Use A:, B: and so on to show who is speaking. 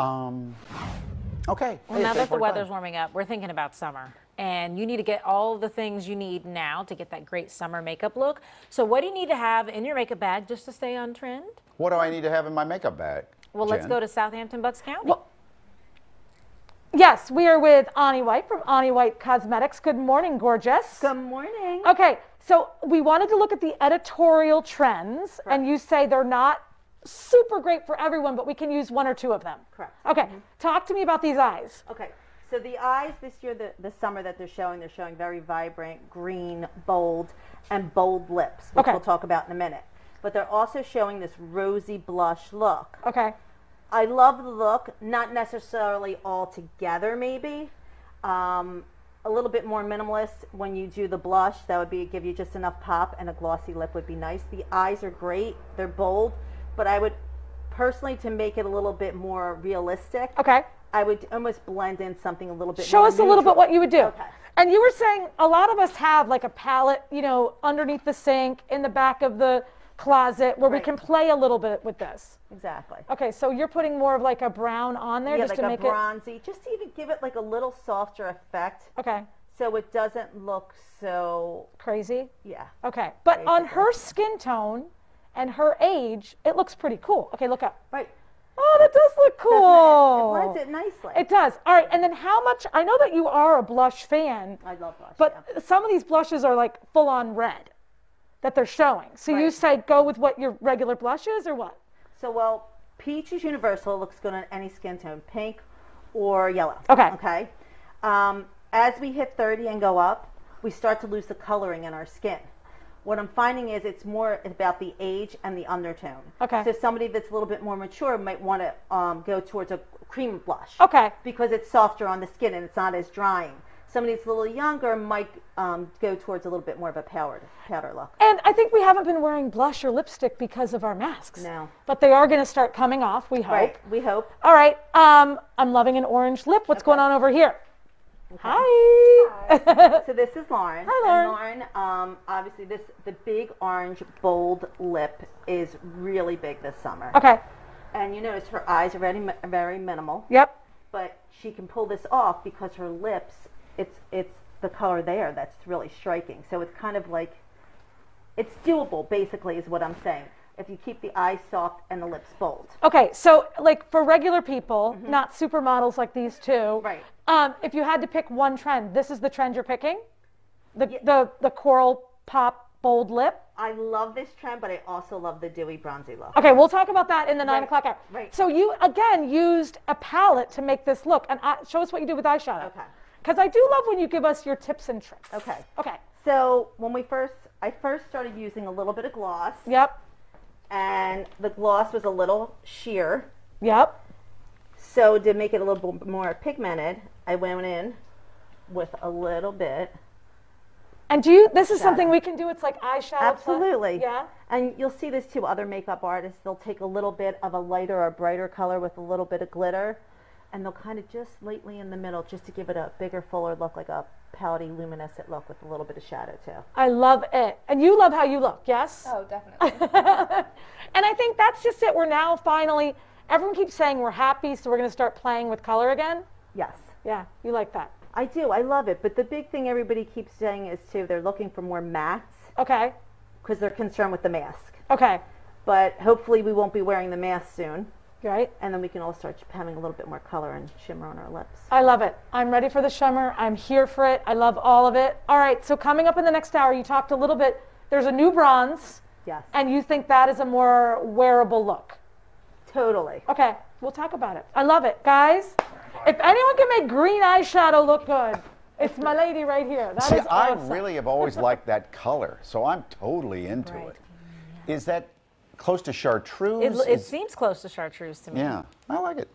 A: Um, okay.
B: Well, now that the
A: 8:45.
B: weather's warming up, we're thinking about summer. And you need to get all the things you need now to get that great summer makeup look. So, what do you need to have in your makeup bag just to stay on trend?
A: What do I need to have in my makeup bag?
B: Well, let's go to Southampton, Bucks County.
C: Well- Yes, we are with Ani White from Ani White Cosmetics. Good morning, gorgeous.
D: Good morning.
C: Okay, so we wanted to look at the editorial trends, and you say they're not super great for everyone, but we can use one or two of them.
D: Correct.
C: Okay, talk to me about these eyes.
D: Okay, so the eyes this year, the, the summer that they're showing, they're showing very vibrant, green, bold, and bold lips, which
C: Okay.
D: we'll talk about in a minute. But they're also showing this rosy blush look.
C: Okay,
D: I love the look, not necessarily all together, maybe. Um, a little bit more minimalist when you do the blush. That would be give you just enough pop, and a glossy lip would be nice. The eyes are great; they're bold, but I would personally to make it a little bit more realistic.
C: okay.
D: I would almost blend in something a little bit.
C: Show us a little bit what you would do.
D: Okay.
C: And you were saying a lot of us have like a palette, you know, underneath the sink, in the back of the closet, where we can play a little bit with this.
D: Exactly.
C: Okay, so you're putting more of like a brown on there
D: Yeah,
C: just
D: like
C: to
D: a
C: make
D: bronzy, just to even give it like a little softer effect,
C: okay
D: so it doesn't look so.
C: crazy.
D: Yeah.
C: Okay, but on her skin tone and her age, it looks pretty cool. Okay, look up.
D: Right.
C: Oh, that does look cool.
D: It, it blends it nicely.
C: It does. All right, and then how much? I know that you are a blush fan,
D: I love blush.
C: but
D: yeah.
C: some of these blushes are like full on red that they're showing. So you say go with what your regular blush is or what?
D: So, well, peach is universal. It looks good on any skin tone, pink or yellow.
C: Okay.
D: Okay. Um, as we hit 30 and go up, we start to lose the coloring in our skin. What I'm finding is it's more about the age and the undertone.
C: Okay.
D: So somebody that's a little bit more mature might want to um, go towards a cream blush.
C: Okay.
D: Because it's softer on the skin and it's not as drying. Somebody that's a little younger might um, go towards a little bit more of a powdered powder look.
C: And I think we haven't been wearing blush or lipstick because of our masks.
D: No.
C: But they are going to start coming off, we hope.
D: Right? We hope.
C: All right. Um, I'm loving an orange lip. What's going on over here? Hi.
D: So this is Lauren.
C: Hi,
D: And Lauren, um, obviously this the big orange bold lip is really big this summer.
C: okay.
D: And you notice her eyes are very very minimal,
C: Yep.
D: but she can pull this off because her lips it's it's the color there that's really striking. So it's kind of like it's doable basically is what I'm saying. If you keep the eyes soft and the lips bold.
C: Okay. So, like for regular people, not supermodels like these two.
D: Mm-hmm. Right.
C: Um, if you had to pick one trend, this is the trend you're picking. The the the coral pop bold lip.
D: I love this trend, but I also love the dewy bronzy look.
C: Okay, we'll talk about that in the nine
D: Right,
C: o'clock hour.
D: right.
C: So you again used a palette to make this look, and I, show us what you do with eyeshadow.
D: Okay.
C: Because I do love when you give us your tips and tricks.
D: Okay.
C: Okay.
D: So when we first, I first started using a little bit of gloss,
C: Yep.
D: And the gloss was a little sheer.
C: Yep.
D: So to make it a little bit more pigmented, I went in with a little bit.
C: And do you? This is something we can do. It's like eyeshadow. plus-
D: Absolutely.
C: Yeah.
D: And you'll see this too. Other makeup artists, they'll take a little bit of a lighter or brighter color with a little bit of glitter, and they'll kind of just lightly in the middle, just to give it a bigger, fuller look, like a pouty, luminescent look with a little bit of shadow too.
C: I love it. And you love how you look. Yes.
E: Oh, definitely.
C: and I think that's just it. We're now finally. Everyone keeps saying we're happy, so we're going to start playing with color again.
D: Yes.
C: Yeah, you like that.
D: I do. I love it. But the big thing everybody keeps saying is too, they're looking for more mattes
C: Okay.
D: because they're concerned with the mask.
C: Okay.
D: But hopefully we won't be wearing the mask soon.
C: Right.
D: And then we can all start having a little bit more color and shimmer on our lips.
C: I love it. I'm ready for the shimmer. I'm here for it. I love all of it. All right, so coming up in the next hour, you talked a little bit. There's a new bronze,
D: Yes.
C: and you think that is a more wearable look.
D: Totally.
C: Okay, we'll talk about it. I love it. Guys, if anyone can make green eyeshadow look good, it's my lady right here. That is
A: See, I
C: awesome.
A: really have always liked that color, so I'm totally into
B: Right.
A: it. Is that close to chartreuse?
B: It, it seems close to chartreuse to me.
A: yeah, I like it.